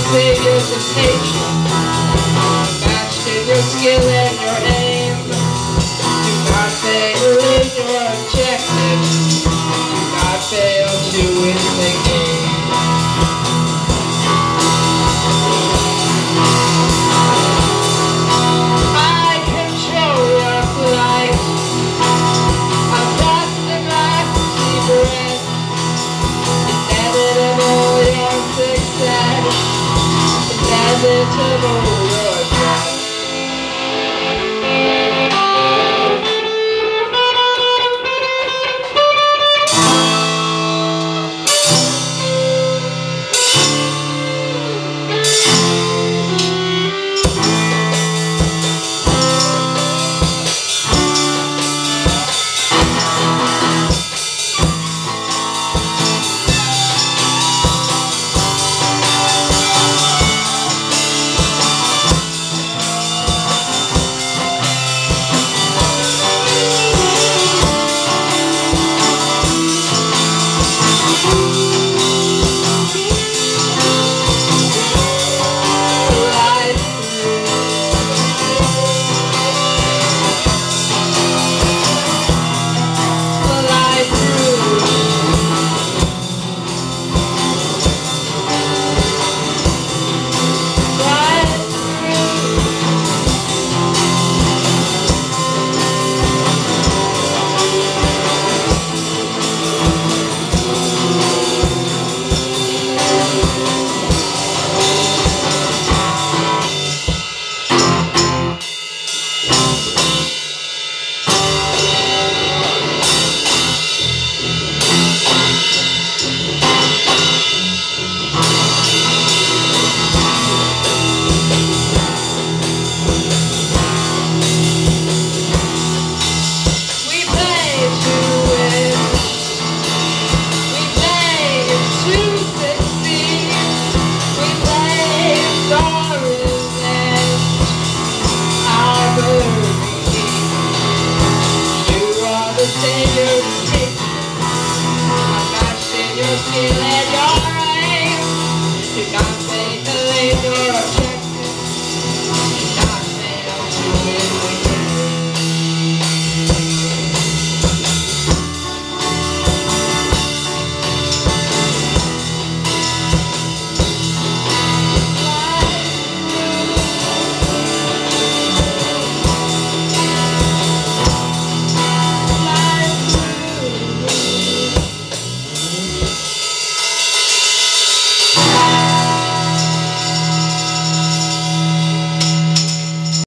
As big as Matching your skill and your Bible. to